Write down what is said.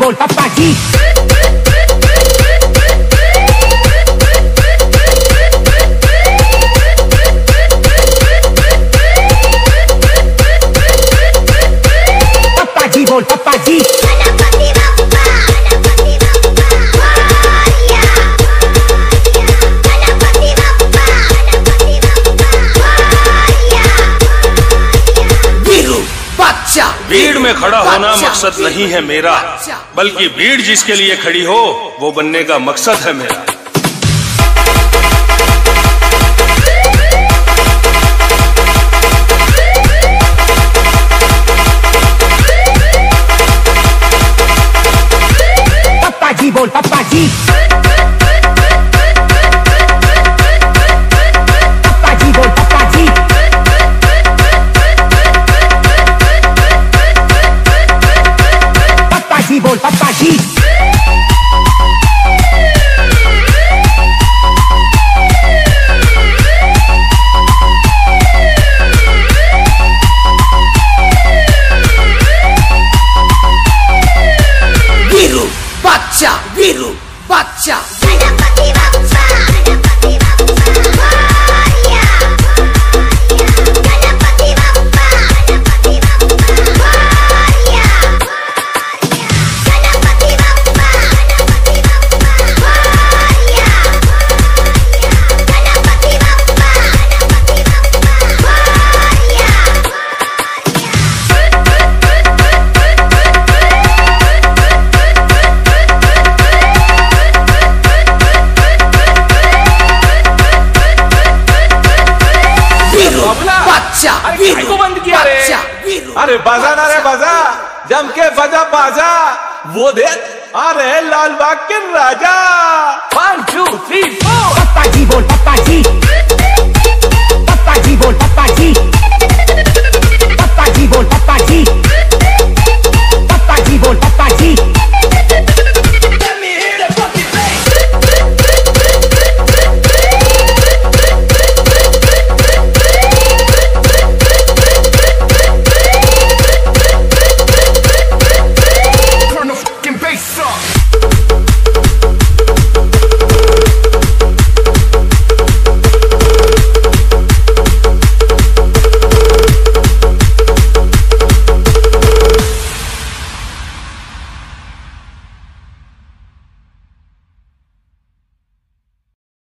voleibol, papá में खड़ा होना मकसद नहीं है मेरा बल्कि भीड़ जिसके लिए खड़ी हो वो बनने का मकसद है मेरा। पप्पा जी बोल पप्पा जी वीरू। बच्चा अरे वीरू। बंद किया रे? वीरू। अरे बजा ना रे बजा। जम के बजा बाजा। वो दे। अरे लाल बाग के राजा। One two three